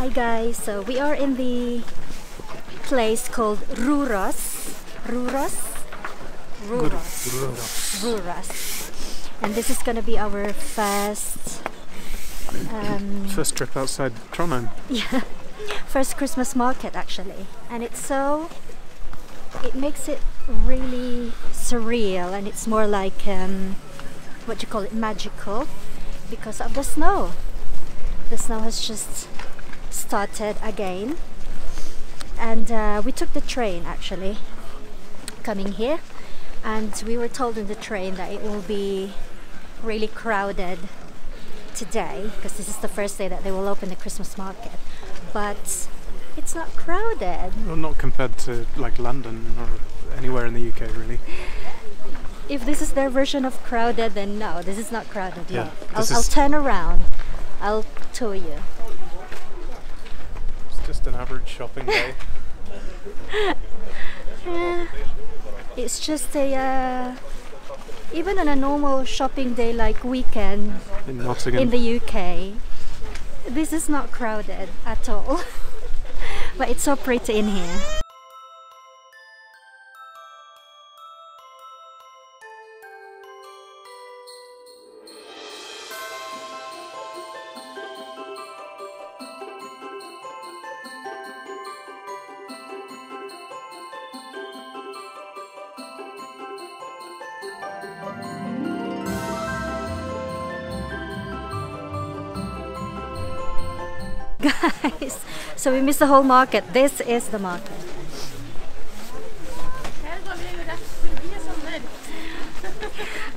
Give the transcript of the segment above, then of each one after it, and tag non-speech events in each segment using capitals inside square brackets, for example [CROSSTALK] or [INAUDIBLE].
Hi guys, so we are in the place called Røros. Røros? Røros. Røros. And this is gonna be our first um, First trip outside Trondheim. yeah, [LAUGHS] first Christmas market actually. And it's so it makes it really surreal and it's more like um, what you call it magical because of the snow. The snow has just started again. And uh, we took the train actually coming here. And we were told in the train that it will be really crowded today because this is the first day that they will open the Christmas market. But it's not crowded. Well, not compared to like London or anywhere in the UK, really. if this is their version of crowded then no this is not crowded Yeah, yet I'll, I'll turn around. I'll tour you just an average shopping day. [LAUGHS] Eh, it's just a uh, even on a normal shopping day like weekend in Nottingham. in the UK this is not crowded at all [LAUGHS] but it's so pretty in here [LAUGHS] guys so we missed the whole market. This is the market. [LAUGHS]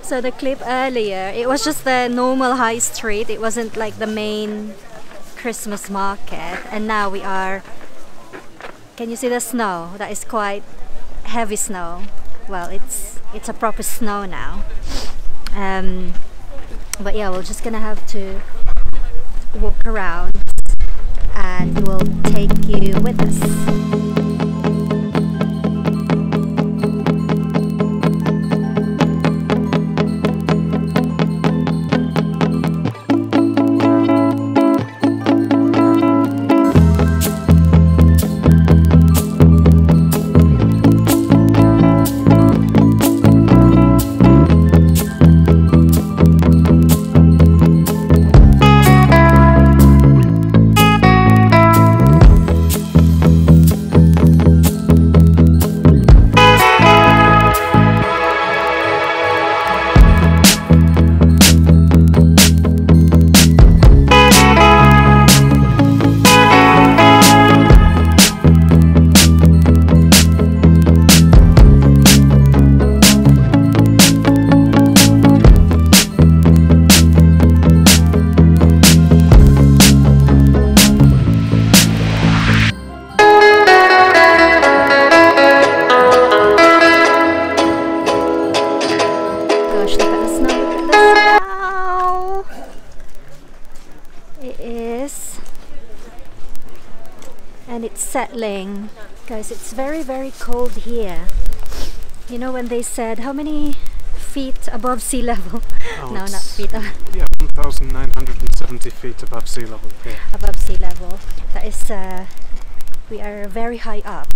So the clip earlier it was just the normal high street. It wasn't like the main christmas market. And now we are can you see the snow? That is quite heavy snow. Well it's it's a proper snow now. Um but yeah we're just gonna have to walk around and we'll take you with us. It's settling. Guys, it's very, very cold here. You know when they said how many feet above sea level? Oh, no, not feet, Yeah, 1,970 feet above sea level. Yeah. above sea level. That is, uh, we are very high up.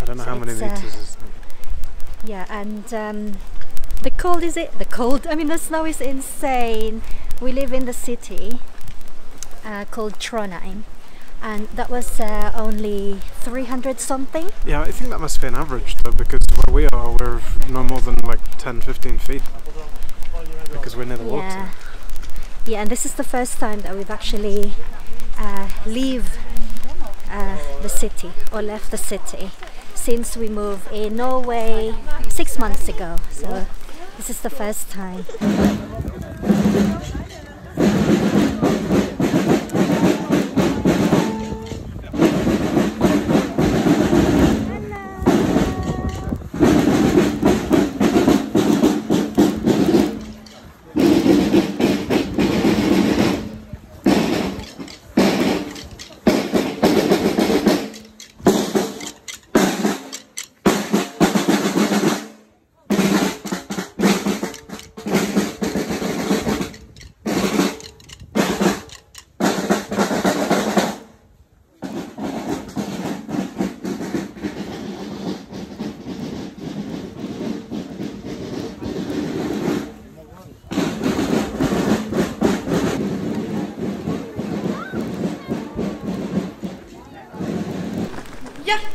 I don't know So how many it's, uh, meters is that. Yeah, and um, the cold is it. The cold. I mean, the snow is insane. We live in the city uh, called Trondheim, and that was uh, only 300 something. Yeah, I think that must be an average though, because where we are, we're no more than like 10, 15 feet. Because we're near the water. Yeah, yeah, and this is the first time that we've actually uh, leave uh, the city or left the city since we moved in Norway six months ago. So this is the first time.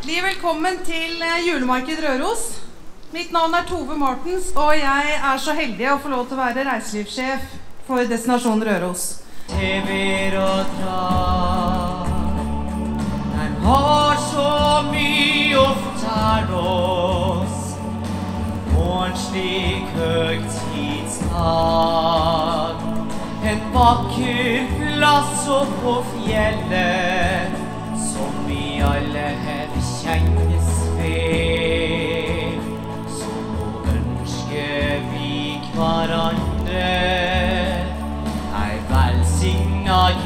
Hjertelig velkommen til eh, julemarked Røros. Mitt navn er Tove Martens, og jeg er så heldig å få lov til å være reiselivssjef for Destinasjon Røros. Tever og drar Den har så mye å fortelle oss På slik høgtidsdag En vakker plass oppå fjellet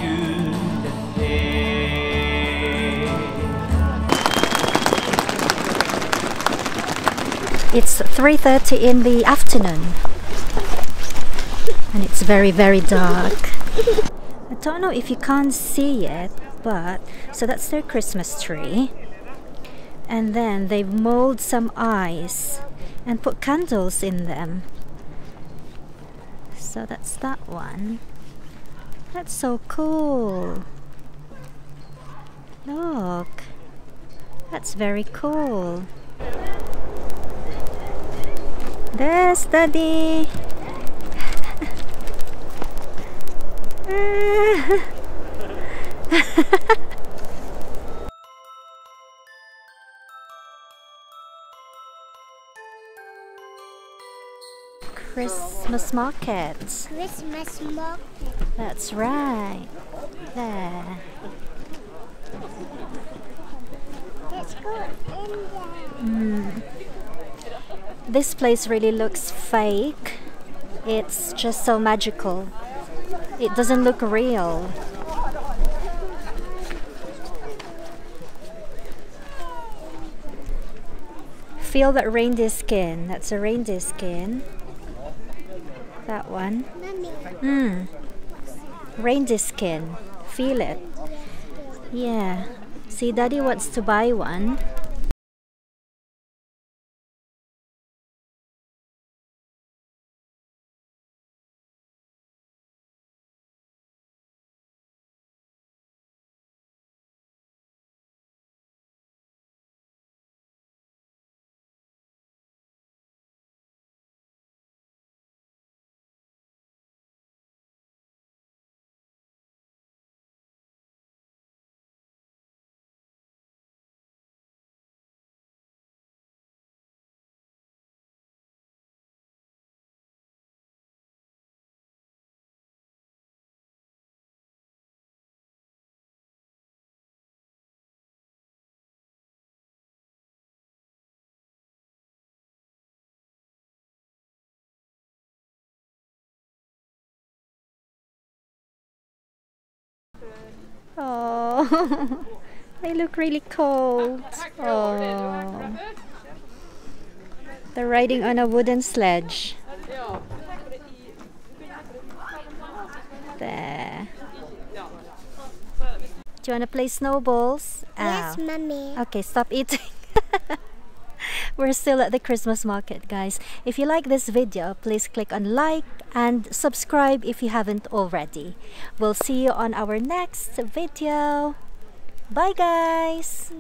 Julefred. It's 3:30 in the afternoon. And it's very very dark. I don't know if you can't see it, but so that's their Christmas tree. And then they mold some ice and put candles in them. So that's that one. That's so cool. Look. That's very cool. There's Daddy. [LAUGHS] [LAUGHS] Christmas market. Christmas market. That's right. There. Let's go in there. Hmm. This place really looks fake. It's just so magical. It doesn't look real. Feel that reindeer skin. That's a reindeer skin. That one. Mommy, Mm. Reindeer skin. Feel it. Yeah. See, Daddy wants to buy one. Oh, [LAUGHS] they look really cold. Oh, they're riding on a wooden sledge. There. Do you want to play snowballs? yes, Ow. mommy. Okay, stop eating. [LAUGHS] We're still at the Christmas market, guys. If you like this video, please click on like and subscribe if you haven't already. We'll see you on our next video. Bye, guys.